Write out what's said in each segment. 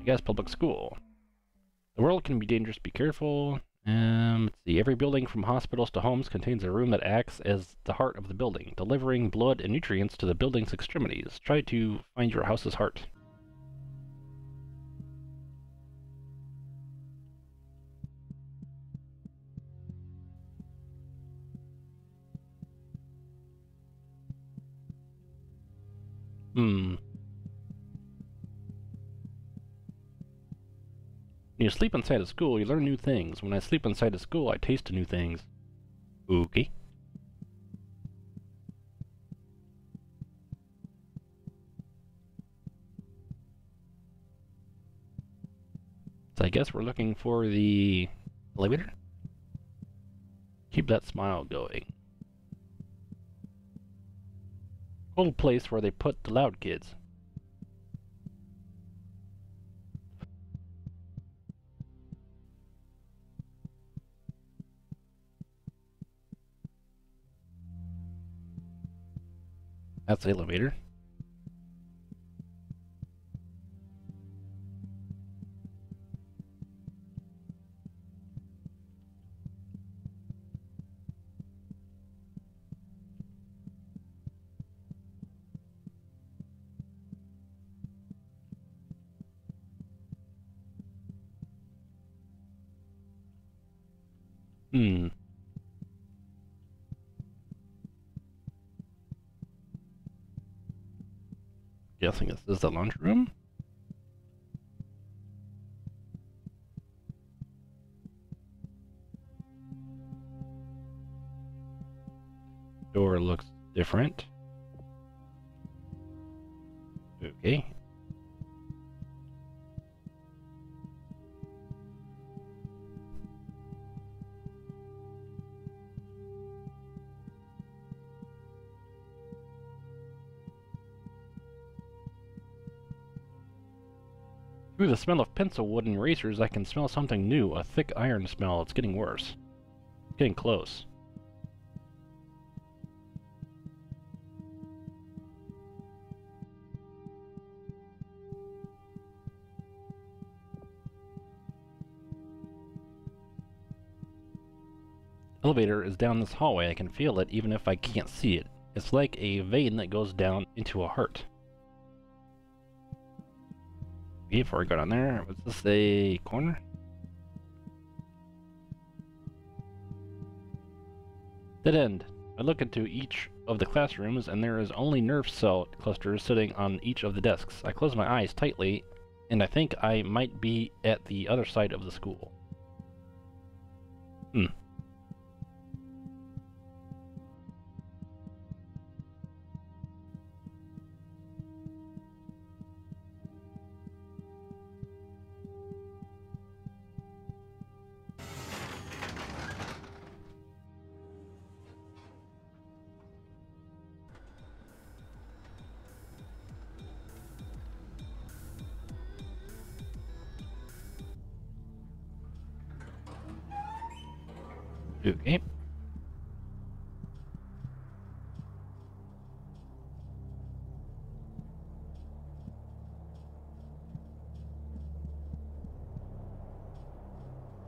I guess public school. The world can be dangerous, be careful. Um, let's see. Every building from hospitals to homes contains a room that acts as the heart of the building, delivering blood and nutrients to the building's extremities. Try to find your house's heart. You sleep inside a school, you learn new things. When I sleep inside a school, I taste new things. Okay. So I guess we're looking for the elevator? Keep that smile going. Little place where they put the loud kids. That's the elevator. Hmm. Guessing this is the lunchroom? Door looks different. Smell of pencil wood and erasers, I can smell something new, a thick iron smell. It's getting worse. Getting close. Elevator is down this hallway. I can feel it even if I can't see it. It's like a vein that goes down into a heart. Before I go down there, was this a corner? Dead end. I look into each of the classrooms and there is only nerve cell clusters sitting on each of the desks. I close my eyes tightly and I think I might be at the other side of the school. Hmm.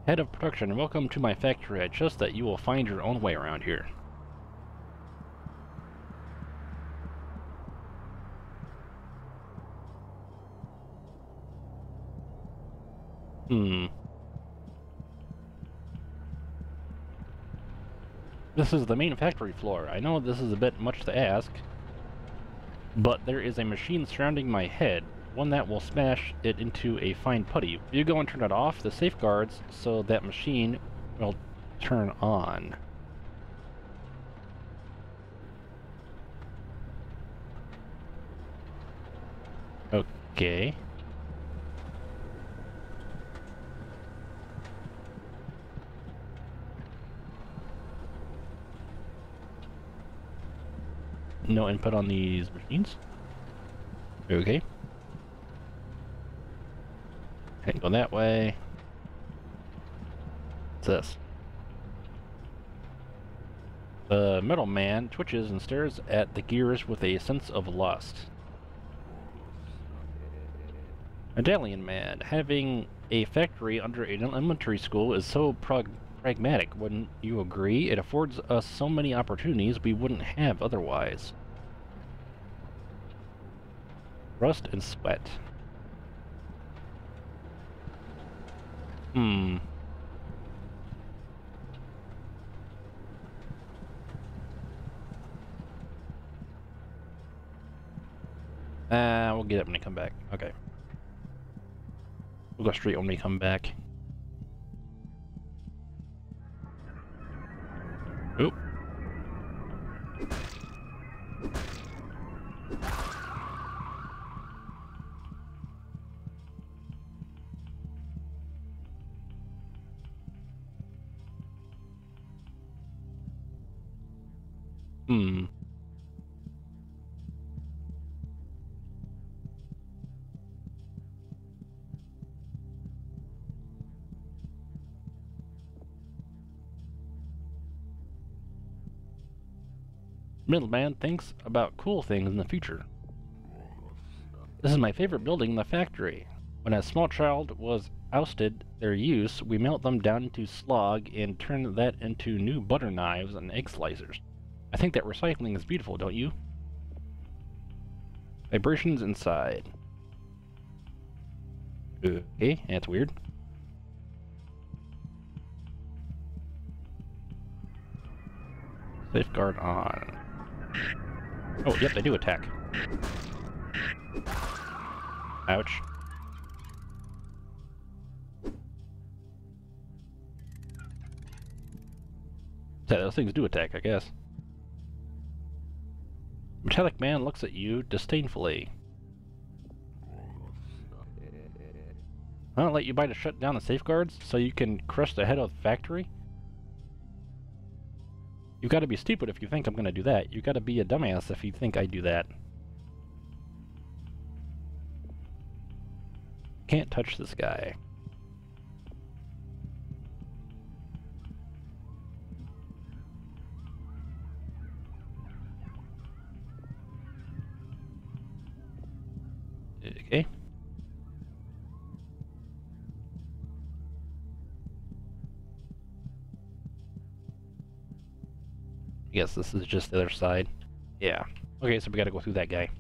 Head of production, welcome to my factory. I trust that you will find your own way around here. Hmm. This is the main factory floor. I know this is a bit much to ask, but there is a machine surrounding my head, one that will smash it into a fine putty. You go and turn it off, the safeguards, so that machine will turn on. Okay. no input on these machines. Okay. Can't go that way. What's this? The metal man twitches and stares at the gears with a sense of lust. Medallion Man, having a factory under an elementary school is so pragmatic, wouldn't you agree? It affords us so many opportunities we wouldn't have otherwise. Rust and sweat. Hmm. Uh, we'll get it when we come back. Okay. We'll go straight when we come back. Middleman thinks about cool things in the future. This is my favorite building the factory. When a small child was ousted their use, we melt them down into slag and turn that into new butter knives and egg slicers. I think that recycling is beautiful, don't you? Vibrations inside. Okay, that's weird. Safeguard on. Oh, yep, they do attack. Ouch. Yeah, those things do attack, I guess. Metallic Man looks at you disdainfully. I'll let you buy to shut down the safeguards so you can crush the head of the factory? You've got to be stupid if you think I'm going to do that. You've got to be a dumbass if you think I do that. Can't touch this guy. I guess this is just the other side. Yeah. Okay, so we gotta go through that guy.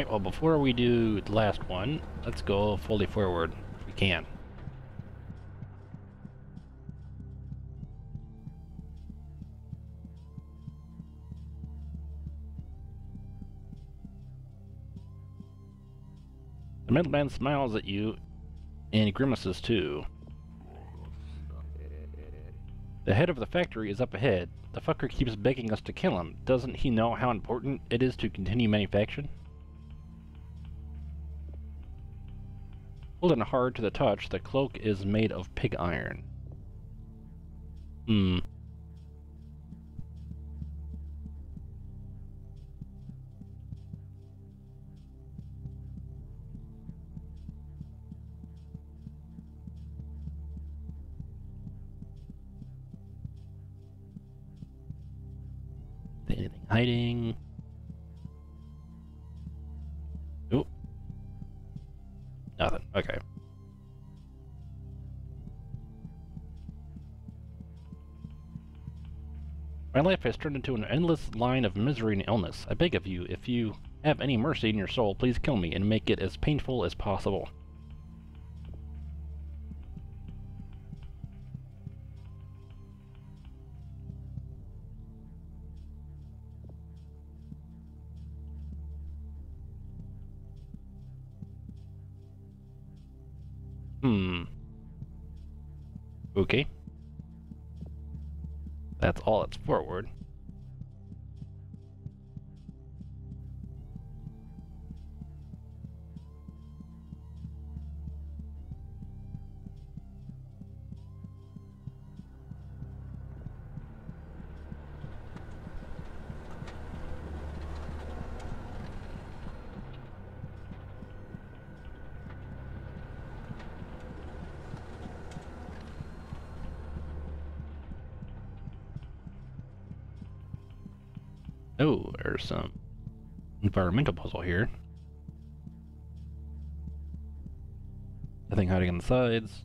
Alright, well before we do the last one, let's go fully forward if we can. The middleman smiles at you and grimaces too. The head of the factory is up ahead. The fucker keeps begging us to kill him. Doesn't he know how important it is to continue manufacturing? Cold and hard to the touch, the cloak is made of pig iron. Hmm. Anything hiding? Life has turned into an endless line of misery and illness. I beg of you, if you have any mercy in your soul, please kill me and make it as painful as possible. That's all it's forward. Oh, there's some environmental puzzle here. Nothing hiding on the sides.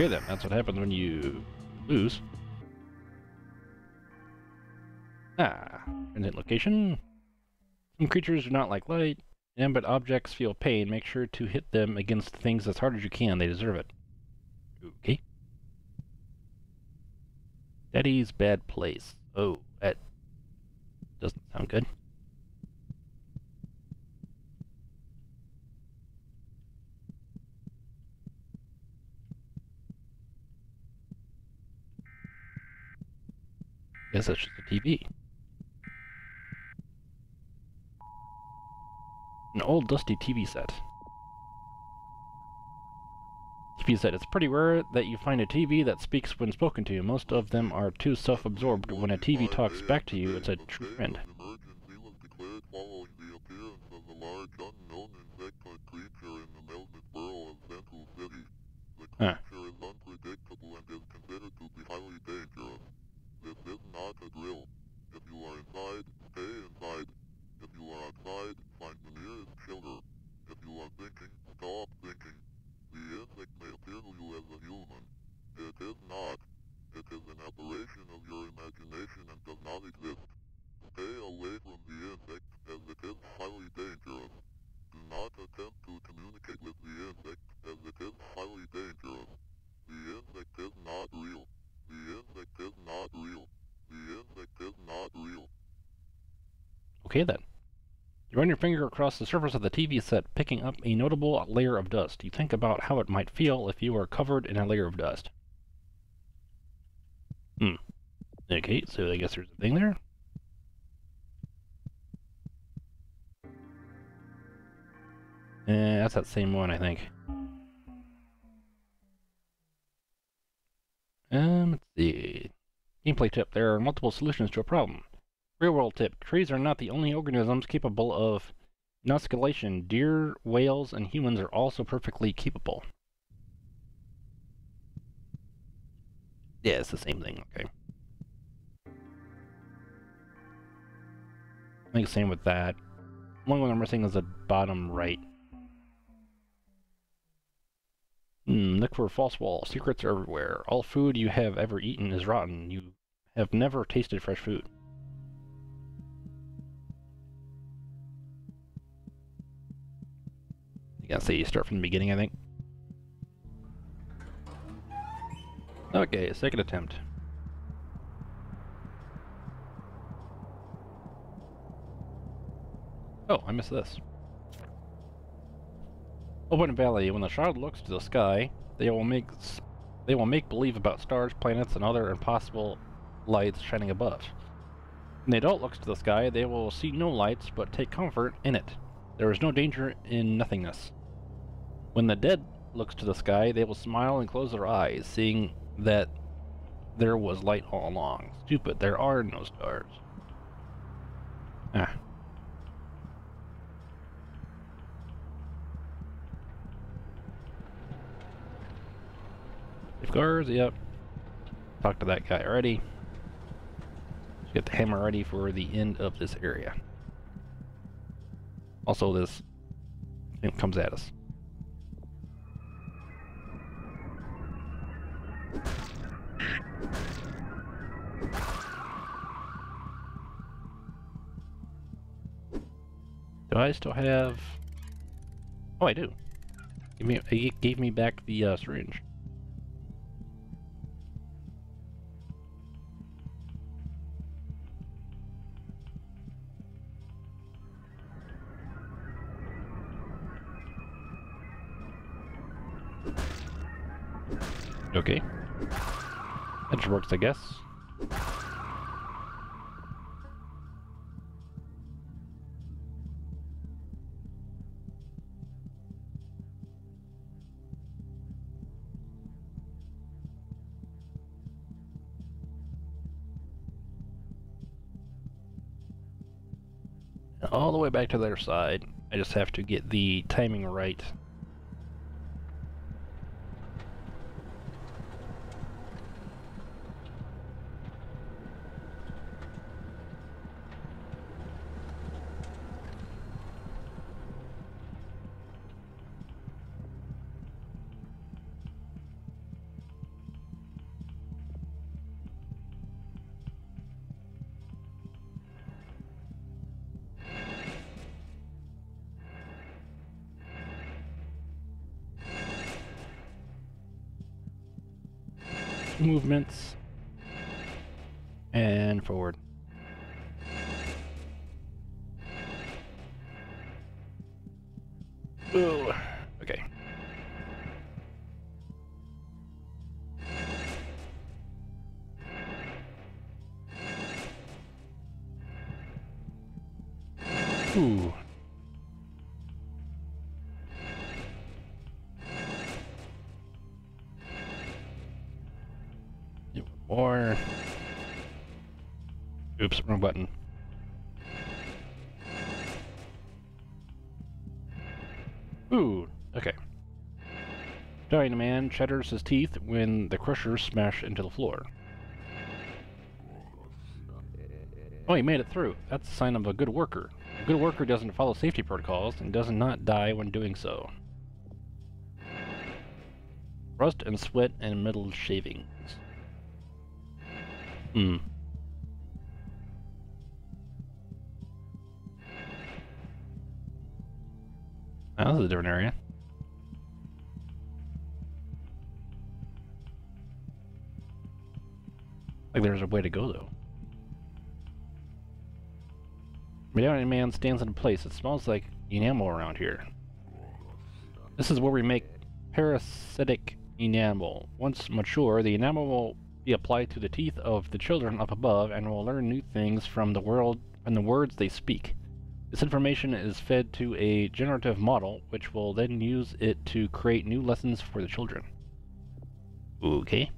Okay then, that's what happens when you lose. Ah, transit location. Some creatures do not like light, and but objects feel pain. Make sure to hit them against things as hard as you can. They deserve it. Okay. Daddy's bad place. Oh, that doesn't sound good. Guess that's just a TV. An old dusty TV set. TV set. It's pretty rare that you find a TV that speaks when spoken to. You. Most of them are too self-absorbed. When a TV talks back to you, it's a true friend. Huh. This is not a drill. If you are inside, stay inside. If you are outside, find the nearest shelter. If you are thinking, stop thinking. The insect may appear to you as a human. It is not. It is an aberration of your imagination and does not exist. Stay away from the insect, as it is highly dangerous. Do not attempt to communicate with the insect, as it is highly dangerous. The insect is not real. The insect is not real. The insect is not real. Okay then. You run your finger across the surface of the TV set, picking up a notable layer of dust. You think about how it might feel if you were covered in a layer of dust. Hmm. Okay, so I guess there's a thing there. Eh, that's that same one, I think. Um, let's see. Gameplay tip. There are multiple solutions to a problem. Real world tip. Trees are not the only organisms capable of inosculation. Deer, whales, and humans are also perfectly capable. Yeah, it's the same thing, okay. I think same with that. One one I'm missing is the bottom right. Hmm, look for a false wall. Secrets are everywhere. All food you have ever eaten is rotten. You have never tasted fresh food. Gotta say you start from the beginning, I think. Okay, second attempt. Oh, I missed this. Open Valley. When the child looks to the sky, they will make they will make believe about stars, planets, and other impossible lights shining above. When the adult looks to the sky, they will see no lights, but take comfort in it. There is no danger in nothingness. When the dead looks to the sky, they will smile and close their eyes, seeing that there was light all along. Stupid, there are no stars. Ah. Safeguards, yep. Talk to that guy already. Get the hammer ready for the end of this area. Also, this thing comes at us. I still have... Oh, I do. Give me, it gave me back the uh, syringe. Okay. That works, I guess. all the way back to their side. I just have to get the timing right. Movements and forward. Ooh, okay. Ooh. Oops, wrong button. Ooh, okay. Dynaman chatters his teeth when the crushers smash into the floor. Oh, he made it through. That's a sign of a good worker. A good worker doesn't follow safety protocols and does not die when doing so. Rust and sweat and metal shavings. Hmm. Oh, this is a different area. Like there's a way to go though. Medallion Man stands in place. It smells like enamel around here. This is where we make parasitic enamel. Once mature, the enamel will be applied to the teeth of the children up above and will learn new things from the world and the words they speak. This information is fed to a generative model, which will then use it to create new lessons for the children. Okay.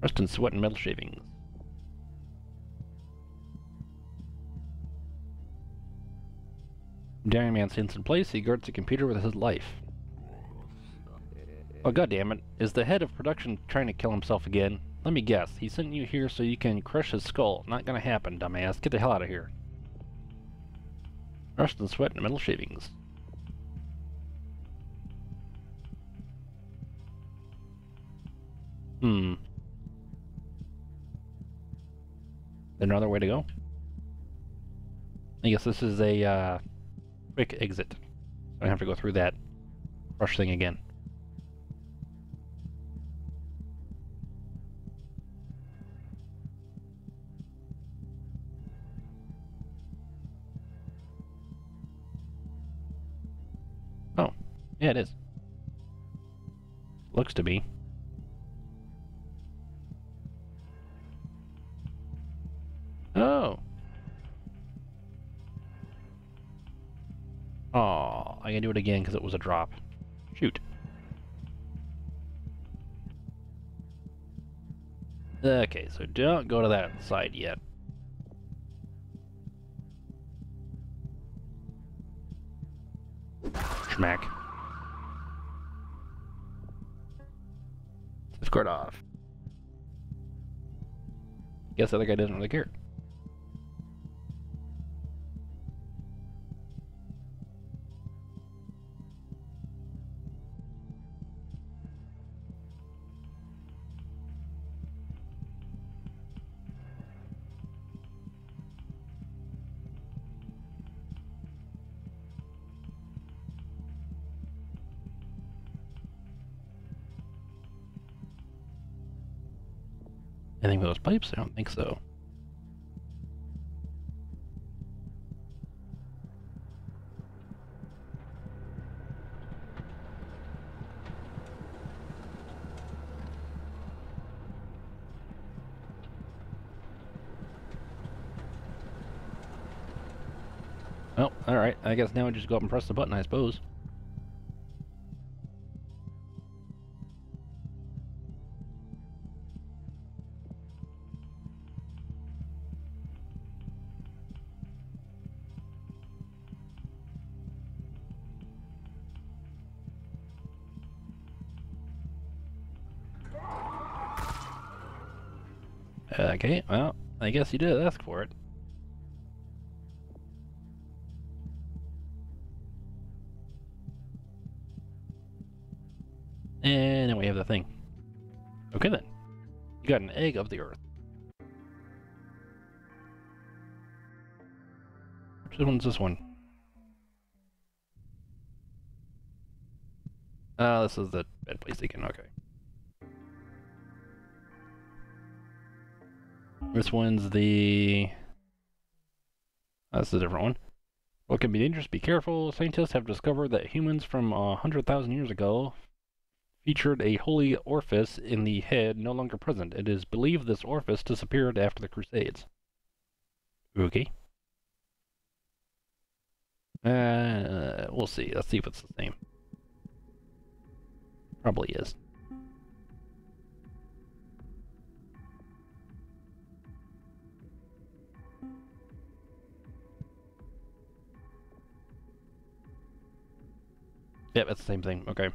Rust and sweat and metal shavings. Dairy Man stands in place, he guards the computer with his life. Oh goddammit, is the head of production trying to kill himself again? Let me guess, he sent you here so you can crush his skull. Not gonna happen, dumbass. Get the hell out of here. Rust and sweat and metal shavings. Hmm. Another way to go? I guess this is a uh, quick exit. I don't have to go through that rush thing again. Yeah, it is. Looks to be. Oh. Oh, I can do it again because it was a drop. Shoot. Okay, so don't go to that side yet. Schmack. Squared off. Guess the other guy doesn't really care. Those pipes? I don't think so. Well, alright. I guess now I just go up and press the button, I suppose. Okay, well, I guess you did ask for it. And then we have the thing. Okay then. You got an egg of the earth. Which one's this one? Ah, uh, this is the bed place again, okay. This one's the... That's a different one. What can be dangerous? Be careful. Scientists have discovered that humans from a uh, 100,000 years ago featured a holy orifice in the head no longer present. It is believed this orifice disappeared after the Crusades. Okay. Uh, we'll see. Let's see if it's the same. Probably is. Yep, it's the same thing. Okay.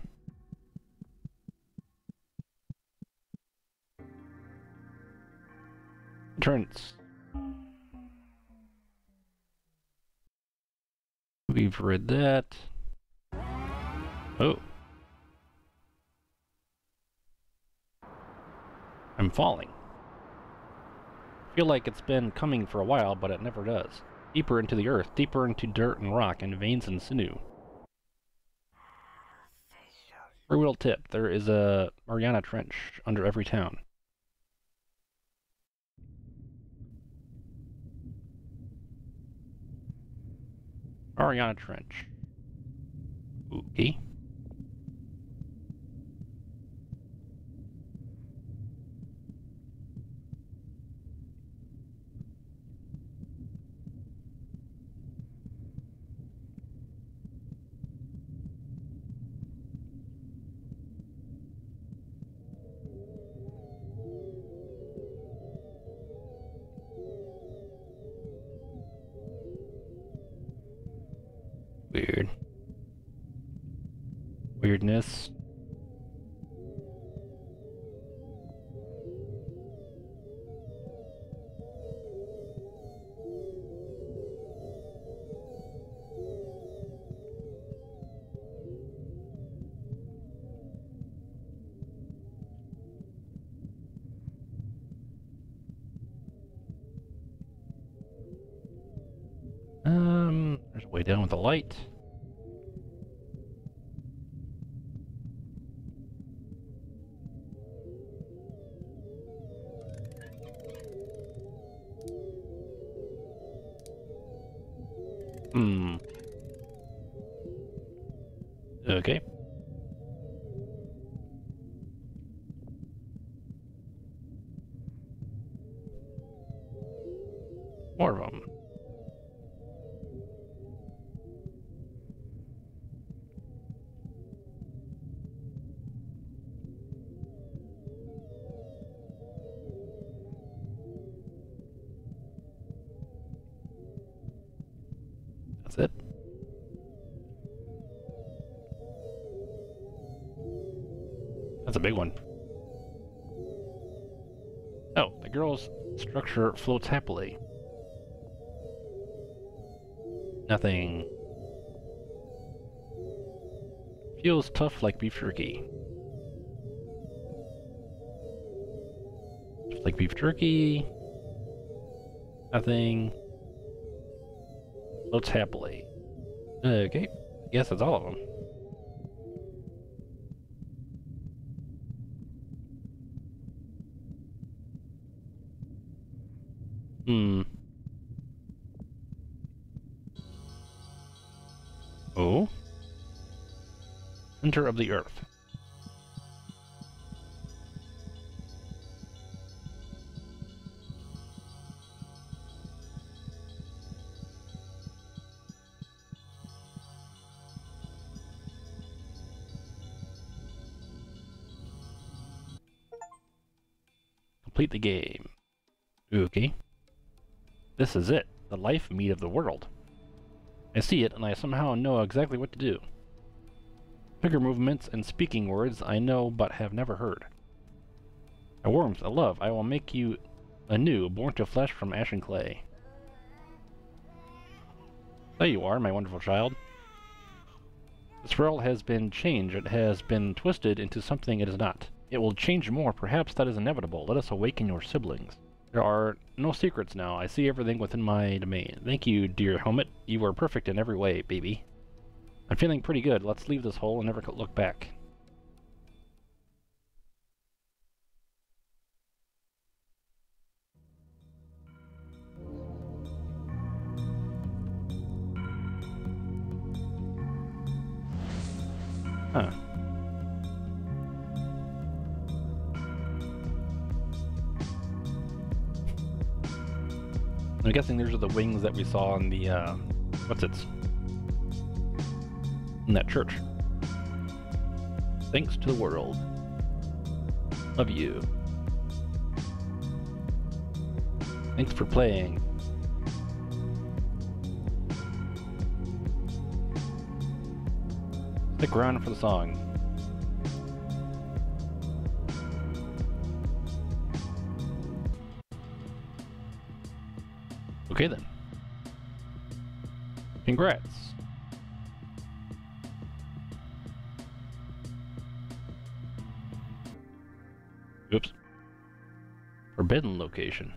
Entrance. We've read that. Oh. I'm falling. feel like it's been coming for a while, but it never does. Deeper into the earth, deeper into dirt and rock, and veins and sinew. Real tip, there is a Mariana Trench under every town. Mariana Trench. Okay. Weird. Weirdness. Um, there's a way down with the light. That's it. That's a big one. Oh, the girl's structure floats happily. Nothing. Feels tough like beef jerky. Like beef jerky. Nothing. Floats happily. Uh, okay. I guess that's all of them. The game. Okay. This is it, the life meat of the world. I see it, and I somehow know exactly what to do. Figure movements and speaking words I know but have never heard. A warmth, a love, I will make you anew, born to flesh from ash and clay. There you are, my wonderful child. This world has been changed, it has been twisted into something it is not. It will change more, perhaps that is inevitable. Let us awaken your siblings. There are no secrets now. I see everything within my domain. Thank you, dear helmet. You are perfect in every way, baby. I'm feeling pretty good. Let's leave this hole and never look back. Huh. I'm guessing these are the wings that we saw in the, uh, what's it? In that church. Thanks to the world. Love you. Thanks for playing. Stick around for the song. Okay then. Congrats. Oops. Forbidden location.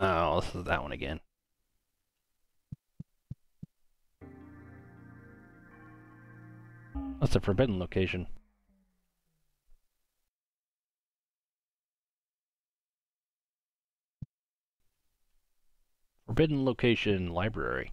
Oh, this is that one again. That's a forbidden location. Forbidden location library.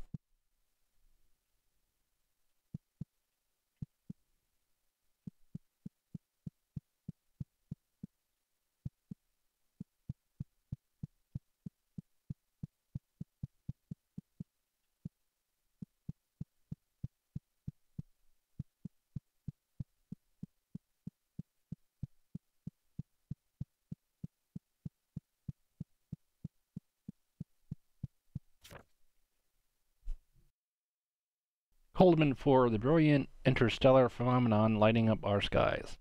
Coldman for the brilliant interstellar phenomenon lighting up our skies.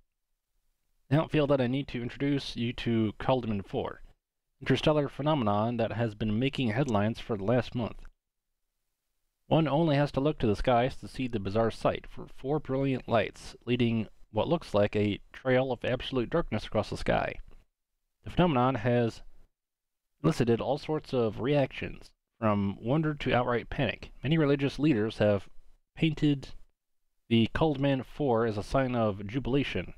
I don't feel that I need to introduce you to Coldman 4, interstellar phenomenon that has been making headlines for the last month. One only has to look to the skies to see the bizarre sight for four brilliant lights leading what looks like a trail of absolute darkness across the sky. The phenomenon has elicited all sorts of reactions, from wonder to outright panic. Many religious leaders have painted the Coldman 4 as a sign of jubilation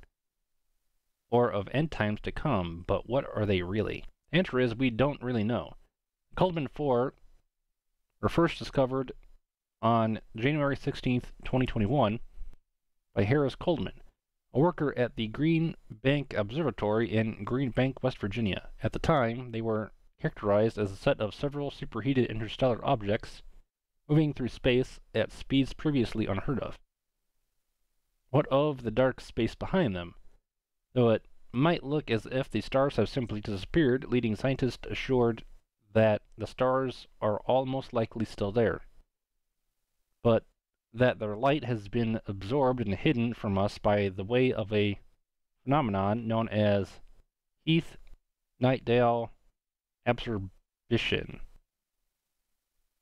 or of end times to come, but what are they really? The answer is we don't really know. Coldman 4 were first discovered on January 16, 2021 by Harris Coldman, a worker at the Green Bank Observatory in Green Bank, West Virginia. At the time, they were characterized as a set of several superheated interstellar objects moving through space at speeds previously unheard of. What of the dark space behind them? Though it might look as if the stars have simply disappeared, leading scientists assured that the stars are almost likely still there, but that their light has been absorbed and hidden from us by the way of a phenomenon known as Heath Nightdale absorption.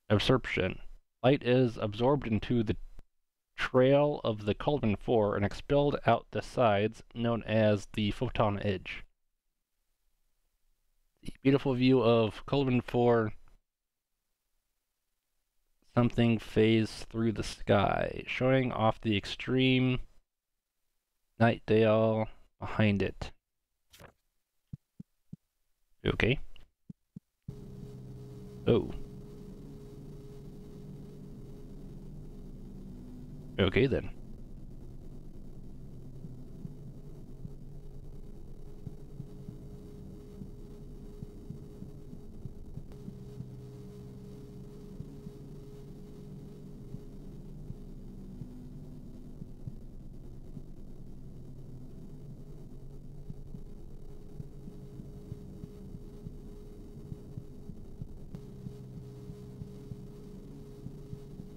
Absorption. Light is absorbed into the trail of the Coldman 4 and expelled out the sides, known as the photon edge. The beautiful view of Coldman 4 something phase through the sky, showing off the extreme Nightdale behind it. Okay? Oh. Okay then.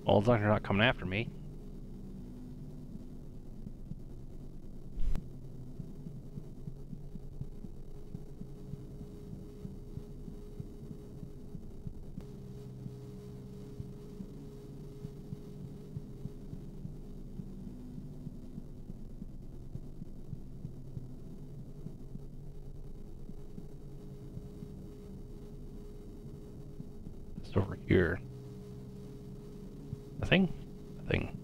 Well, as long as you're not coming after me. It's over here. Nothing? Nothing.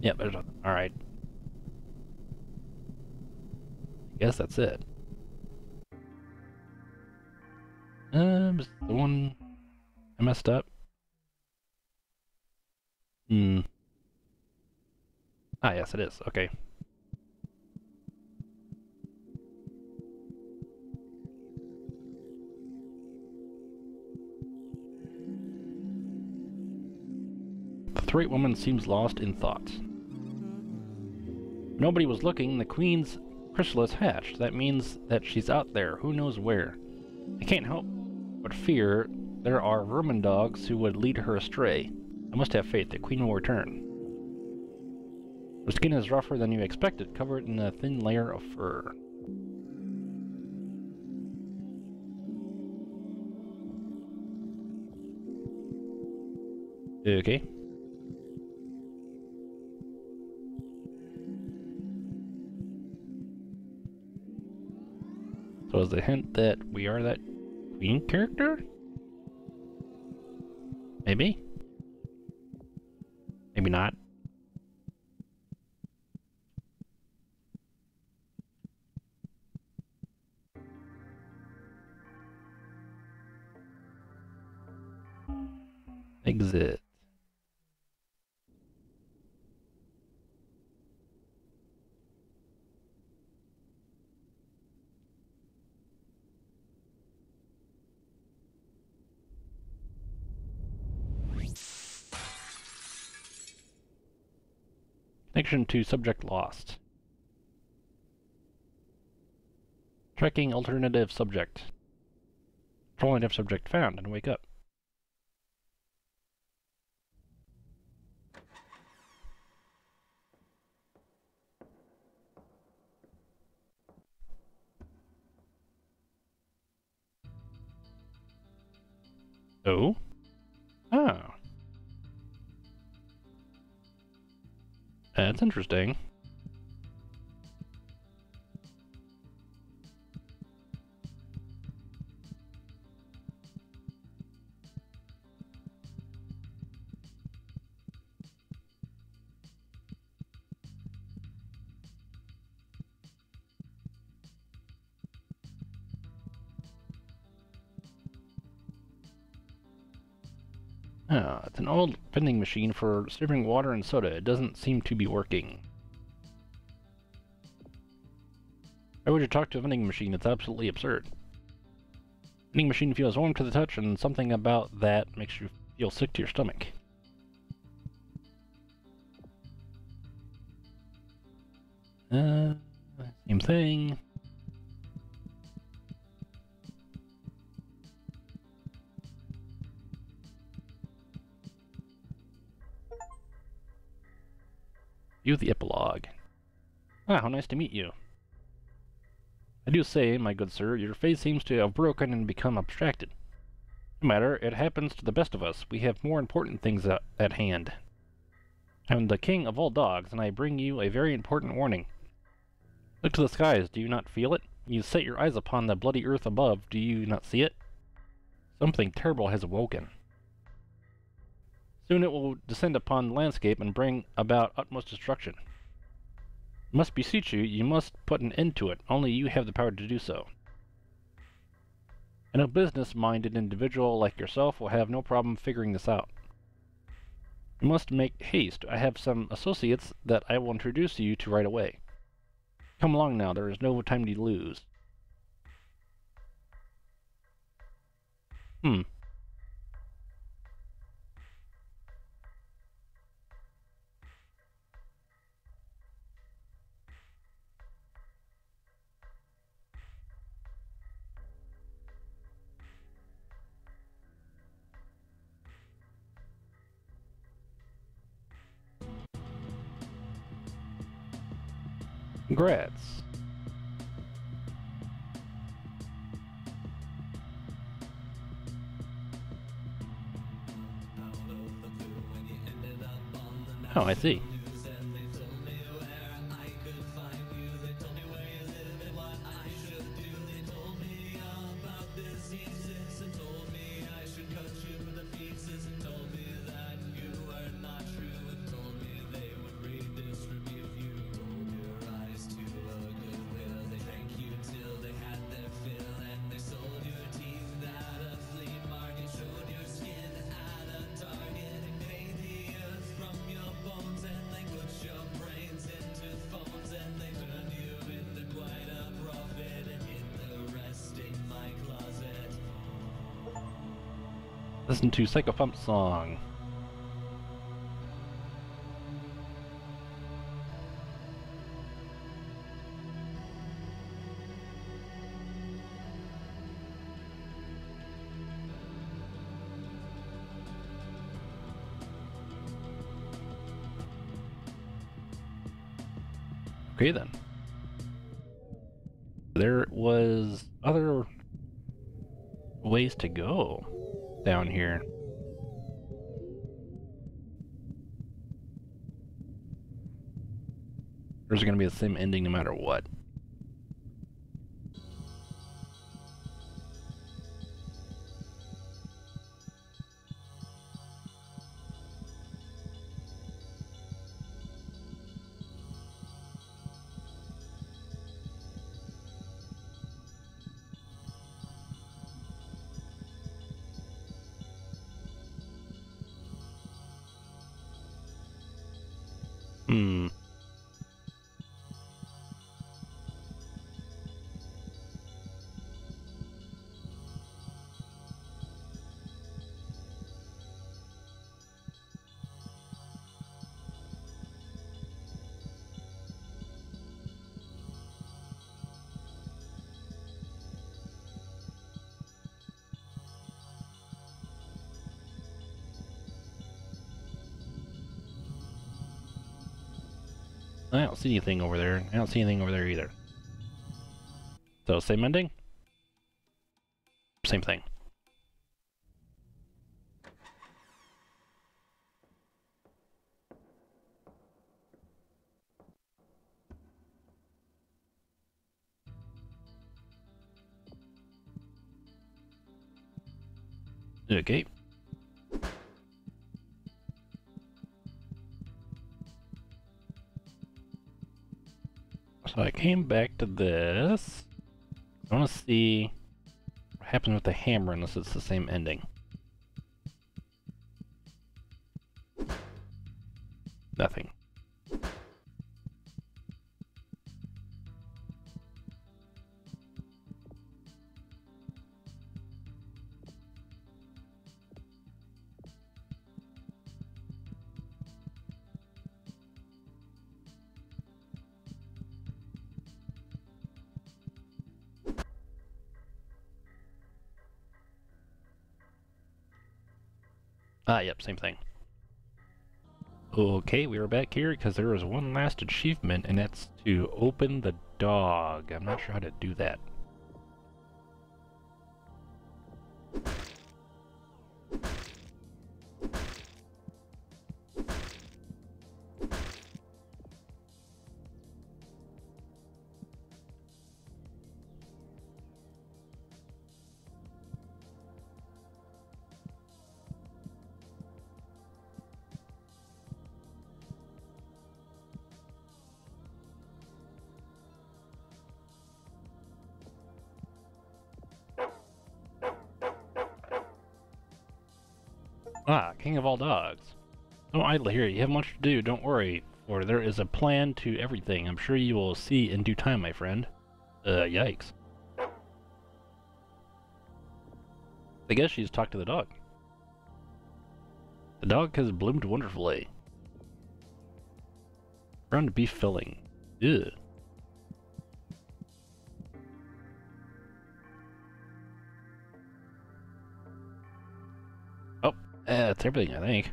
Yep, there's nothing. Alright. I guess that's it. Yes, it is. Okay. The threat woman seems lost in thought. Nobody was looking. The queen's chrysalis hatched. That means that she's out there. Who knows where? I can't help but fear there are vermin dogs who would lead her astray. I must have faith. The queen will return. Her skin is rougher than you expected, covered in a thin layer of fur. Okay. So is the hint that we are that queen character? Maybe Connection to subject lost. Tracking alternative subject. Alternative subject found and wake up. Oh? That's interesting. Old vending machine for serving water and soda. It doesn't seem to be working. Why would you talk to a vending machine? It's absolutely absurd. Vending machine feels warm to the touch, and something about that makes you feel sick to your stomach. View the epilogue. Ah, how nice to meet you. I do say, my good sir, your face seems to have broken and become abstracted. No matter, it happens to the best of us. We have more important things at, at hand. I'm the king of all dogs, and I bring you a very important warning. Look to the skies, do you not feel it? You set your eyes upon the bloody earth above, do you not see it? Something terrible has awoken. Soon it will descend upon the landscape and bring about utmost destruction. Must beseech you, you must put an end to it. Only you have the power to do so. And a business-minded individual like yourself will have no problem figuring this out. You must make haste. I have some associates that I will introduce you to right away. Come along now, there is no time to lose. Hmm. Congrats. Oh, I see. Listen to Psychopomp song. Okay then. There was other ways to go down here. There's going to be the same ending no matter what. I don't see anything over there. I don't see anything over there either. So, same ending? Same thing. Okay. Came back to this. I want to see what happens with the hammer unless it's the same ending. Same thing. Okay, we are back here because there is one last achievement, and that's to open the dog. I'm not sure how to do that. King of all dogs. Don't idle here, you have much to do, don't worry, for there is a plan to everything. I'm sure you will see in due time, my friend. Uh, yikes. I guess she's talked to the dog. The dog has bloomed wonderfully. Ground beef filling. Ew. That's everything, I think.